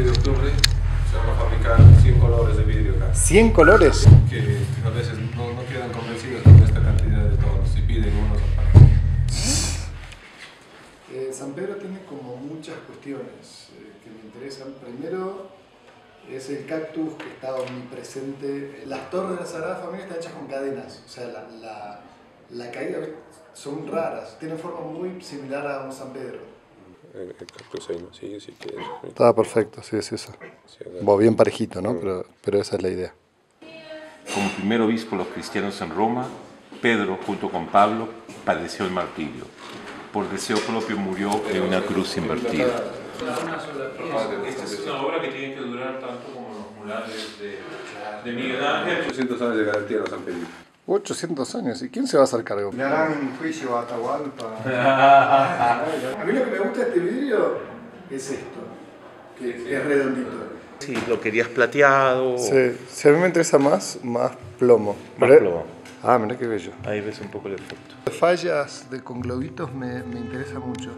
partir de octubre se van a fabricar 100 colores de vidrio acá. ¿100 colores? Que a veces no, no quedan convencidos con esta cantidad de tonos y piden unos aparte. Eh, San Pedro tiene como muchas cuestiones eh, que me interesan. Primero es el cactus que está omnipresente. Las torres de la Sagrada Familia están hechas con cadenas, o sea, la, la, la caída son raras, tienen forma muy similar a un San Pedro. El, el cactus ahí no sigue, así que... Estaba perfecto, sí, es eso. Sí. Bueno, bien parejito, ¿no? Pero, pero esa es la idea. Como primer obispo de los cristianos en Roma, Pedro, junto con Pablo, padeció el martirio. Por deseo propio murió en una cruz invertida. Esta es una obra que tiene que durar tanto como los murales de, de Miguel Ángel. 800 años de garantía los han pedido. 800 años, ¿y quién se va a hacer cargo? Le harán juicio a Atahualpa. A mí lo que me gusta de este vidrio es esto, que es redondito. Sí, lo querías plateado. Sí, si a mí me interesa más, más plomo. Más Mirá- plomo. Ah, mira qué bello. Ahí ves un poco el efecto. Fallas de con globitos me, me interesa mucho.